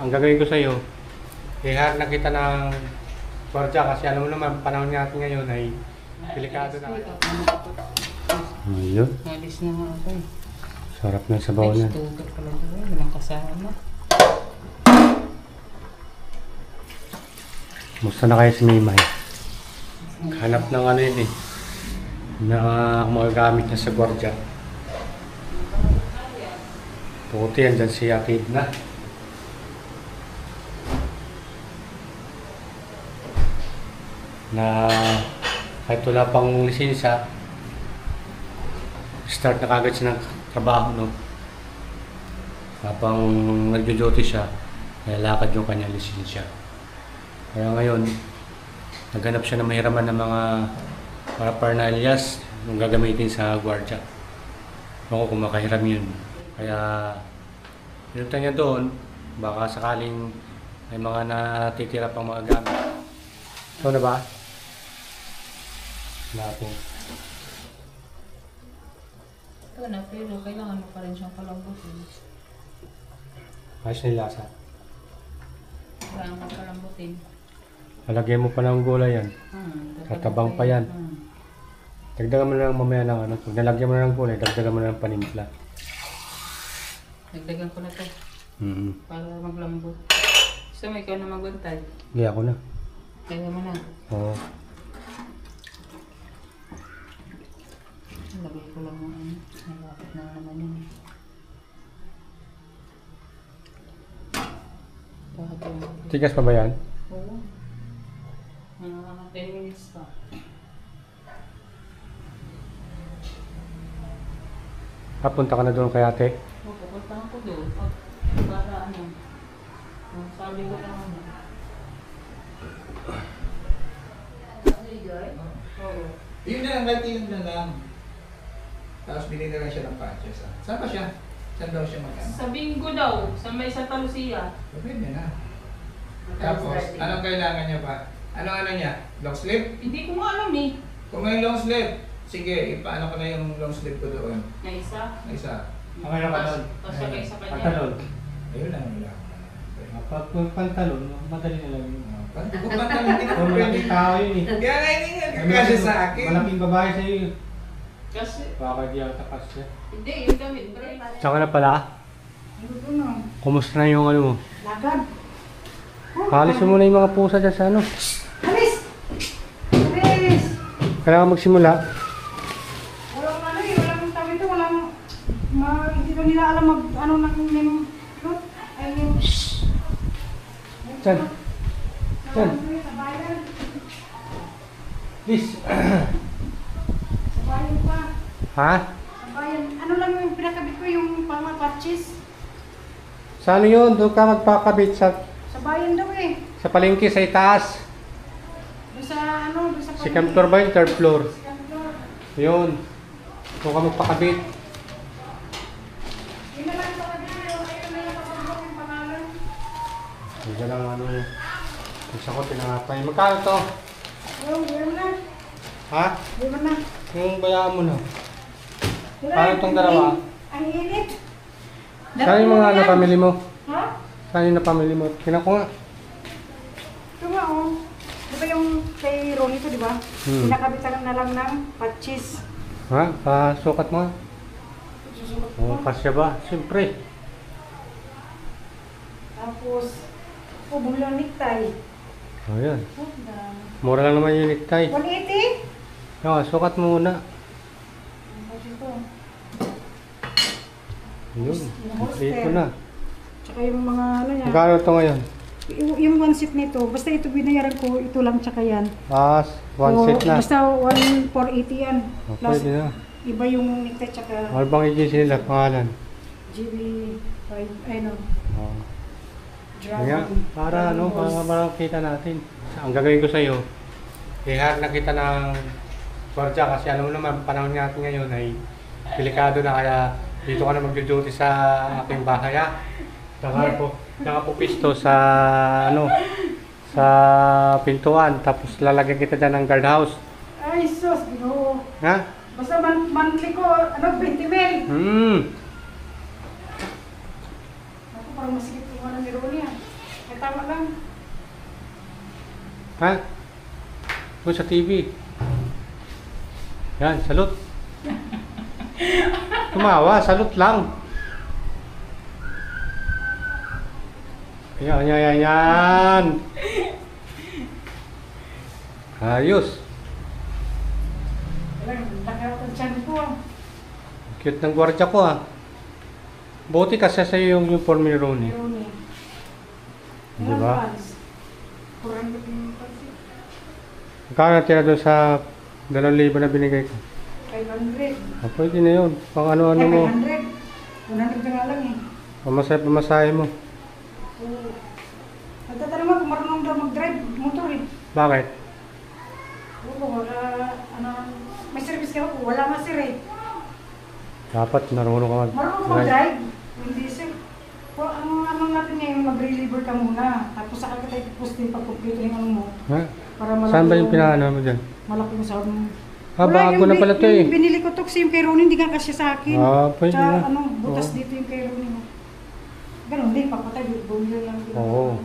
ang gagawin ko sa'yo, i-hire na kita ng kwartya kasi alam mo naman, panahon natin ngayon ay delikado na. Ayun, Alis na nga ako eh. sarap ng sabaw niya. Tutot pala ito eh. Walang kasama. Musta na kayo si Mimay? Hanap ng ano yun eh, na mga gamit niya sa gwardiya. Puti yan dyan si Akid na. Na kahit wala pang lisensya, start na kagad siya ng trabaho, no? Habang nagjo-duty siya, lalakad yung kanyang lisensya. Kaya ngayon, naghanap siya ng mahiraman ng mga paraphernalias yung gagamitin sa gwardiya. Ako kung makahiram yun. Kaya, pinunta niya doon, baka sakaling may mga natitira pang mga gamit. Ito na ba? Natin. Ito na, pero kailangan mo pa rin siyang palambutin. Ayos na yung lasa. Kailangan mo palambutin. Lalagyan mo pa ng gulay yan. Hmm, Tatabang pa yan. Hmm. Dagdagan mo na lang mamaya ng ano. Pag nalagyan mo na ng gulay, dagdagan mo na ng panimpla. Dagdagan ko na to Mm-hmm. para maglambot. Gusto mo ikaw na magbantay? Hindi ako na. Kaya mo na. Oo. Lagay ko lang yung ano. Malapit na naman yun. eh. Tigas pa ba yan? Oo. Mga 10 minutes pa. Papunta ka na doon kay ate. Oo, pupuntahan ko doon. Para ano. Sabi ko lang ano. Oo. Yun na lang, kahit yun na lang. Tapos lang siya ng patches. Ah. Saan ba siya? Saan daw siya magkano? Sa Bingo daw, sa may Santa Lucia. Pwede na. Tapos, anong kailangan niya pa? Anong ano niya? Long sleeve? Hindi ko nga alam eh. Kung may long sleeve, sige, ipaano ko na yung long sleeve ko doon. Na isa. Na isa. Ang kailangan Tapos doon? tapos sabay sa kanya. Pantalon. Ayun lang wala ko na. Pag pantalon, madali na lang yun. Pag kung pantalon, hindi ko pwede. malaking tao yun eh. Kaya nga hindi nga kasi sa akin. Malaking babae sa'yo yun. Kasi, Baka di ako takas siya. hindi, yung damit. Bray. Saan ka na pala? Kumusta na yung ano mo? Lagad. Halis mo muna yung mga pusa dyan sa ano. Alis! Alis! Kailangan magsimula. Walang ano eh, walang tawag ito, walang, ma, hindi ko nila alam mag, ano nang yung, loot, ay yung, Saan? Saan? Sa bayan, Please. ha? Sa bayan, ano lang yung pinakabit ko yung mga patches. Sa ano yun? Doon ka magpakabit sa, Sa bayan daw eh. sa palengke sa itaas. Doon sa ano, doon sa Second floor ba yun? Third floor. Second floor. Yun. Doon ka magpakabit. Yun na lang yun, yung yung. Hindi lang ano. Gusto ko tinangapay. Magkano to? Yung, yun na. Ha? Yun na. Yung bayaan mo na. Paano itong dalawa? Ang init. Saan yung mga yan. napamili mo? Ha? Saan yung napamili mo? Tinan ko nga. Ito nga oh. Di ba yung kay Ronnie ito, di ba? Hmm. Pinakabitan na lang ng patches. Ha? Pasukat mo nga. Oo, ko. kasya ba? Siyempre. Tapos, oh, bumili ng necktie. O yan. Oh. Mura lang naman yung necktie. 180? Yung, sukat mo muna. Tapos ito. Yun. Kompleto na. Tsaka yung mga ano niya. Magkano to ngayon? Yung, yung one seat nito, basta ito binayaran ko, ito lang tsaka yan. Ah, one So, set na. Basta 1 480 yan. O, Plus, pwede na. iba yung necktie tsaka Ano bang agency nila? Pangalan? GB, 5, ay no, O. Dragon. Kaya, para ano, para makita natin. Ang gagawin ko sa iyo, i-hire na kita ng kwartya kasi alam mo naman, panahon natin ngayon ay delikado na kaya dito ka na mag-duty sa aking bahay ha. Saka po, saka po pisto sa ano, sa pintuan tapos lalagyan kita dyan ng guardhouse. Ay, sus, ginoo. Ha? Basta man, monthly ko, ano, 20 mil. Hmm. Ako parang masikip yung ano ni Ronnie. Ay, tama lang. Ha? Doon sa TV. Yan, salute. Tumawa, salute lang. Yan, yan, yan, yan. Ayos. Cute ng gwardiya ko ah. Buti kasi sa'yo yung uniform ni Rooney. Di ba? Magkano natira doon sa 2,000 na binigay ko? 500. Ah, pwede na yun. Pang ano-ano mo. 500. 100 na nga lang eh. Pamasay, pamasahe mo. Oo. Nagtatanong ako, marunong daw mag-drive motor eh. Bakit? Oo, wala, ano, may service ka ako, wala nga sir eh. Dapat marunong ka mag Marunong ka mag-drive, hindi sir. O, ang ano natin ngayon, mag-reliever ka muna. Tapos saka ka tayo postin pag complete yung ano mo. Ha? Para malaki Saan ba yung yung- pinaano mo dyan? Malaki yung sahod mo. Ah, Wala, bago yung na pala to eh. Yung binili ko to kasi yung kay Ronin, hindi nga kasya sa akin. Ah, pwede Tsaka, na. ano, butas Oo. dito yung kay Ronin. Ganun din, papatay, bumili lang. din. Oo.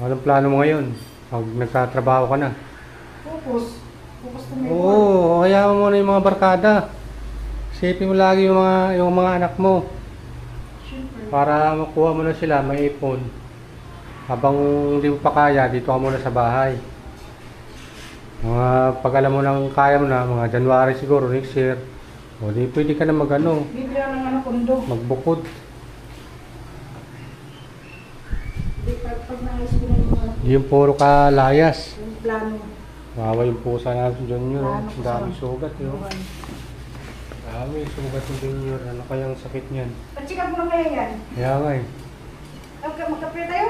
Anong plano mo ngayon? Pag nagtatrabaho ka na? Focus. Focus my work. Oo, kaya mo muna yung mga barkada. Sipin mo lagi yung mga, yung mga anak mo. Siyempre. Para makuha mo na sila, may ipon. Habang hindi mo pa kaya, dito ka muna sa bahay. Mga pag alam mo nang kaya mo na, mga January siguro, next year. O di pwede ka na mag ano, Bibili ako ng ano, kondo. magbukod. Hindi, pag, pag naayos ko na yung ano, Di yung puro ka layas. yung plano. Wawa yung pusa yun. Plano ko Ang dami sugat yun. Buwan. Dami sugat yung junior. Ano kayang sakit niyan? Up mo na kaya yan. Kaya nga eh. Okay, magkape tayo?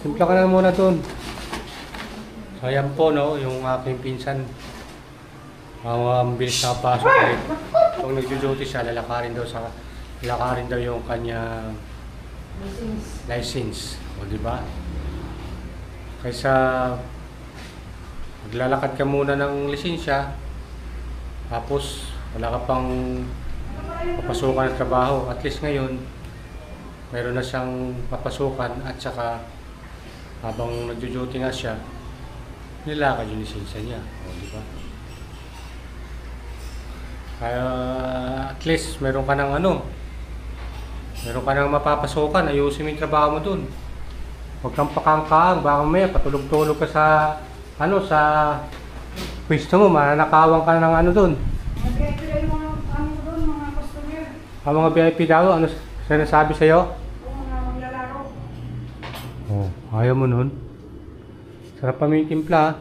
Simpla ka na muna dun. So ayan po no, yung aking pinsan. Ang um, bilis na pasok eh. Kung nagjo-duty siya, lalakarin daw sa lalakarin daw yung kanyang License. license. O di ba? Kaysa maglalakad ka muna ng lisensya, tapos wala ka pang papasukan ng trabaho. At least ngayon, meron na siyang papasukan at saka habang nagjo-duty nga siya, nilakad yung lisensya niya. O, di ba? Kaya at least meron ka ng ano, meron ka ng mapapasukan, ayusin mo yung trabaho mo dun. Huwag kang pakangkang, baka may patulog-tulog ka sa ano sa pwesto mo, mananakawan ka ng ano dun. Mag-VIP tayo yung mga ano doon, mga customer. Ang mga VIP daw, ano sinasabi sa'yo? O mga maglalaro. Oh, ayaw mo nun. Sarap pa may timpla. ah.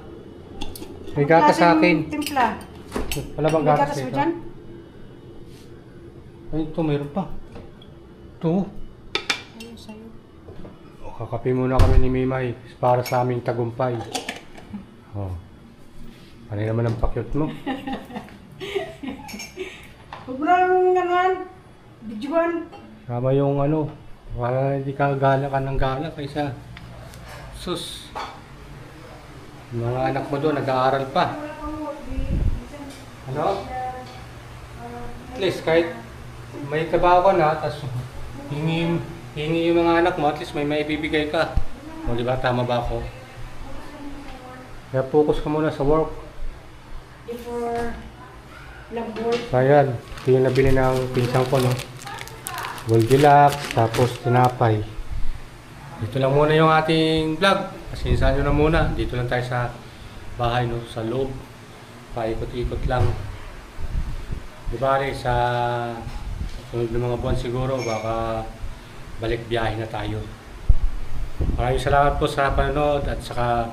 May gatas sa akin. Timpla. Wala bang gatas gatas mo dyan? Ay, ito mayroon pa. Ito. Ayun sa'yo. Oh, kakape muna kami ni Mimay para sa aming tagumpay. Oh. Ano naman ang pakyot mo? Yung ganuan. Bidyuan. Sama yung ano, para hindi ka gala ka ng gala kaysa sus. Mga anak mo doon, nag-aaral pa. Ano? At least kahit may trabaho ka na, tapos hingi, hingi yung mga anak mo, at least may maibibigay ka. O di ba, tama ba ako? Kaya focus ka muna sa work. before work. Ayan, ito yung nabili ng pinsang ko, no? Goldilocks, tapos tinapay. Dito lang muna yung ating vlog. Pasinsahan nyo na muna. Dito lang tayo sa bahay, no? Sa loob. Paikot-ikot lang. Di ba, sa sunod ng mga buwan siguro, baka balik biyahe na tayo. Maraming salamat po sa panonood at saka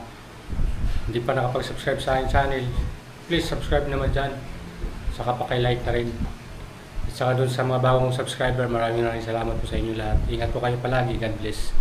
hindi pa nakapag-subscribe sa aking channel, please subscribe naman dyan. Saka pakilike na rin. At saka doon sa mga bagong subscriber, maraming maraming salamat po sa inyo lahat. Ingat po kayo palagi. God bless.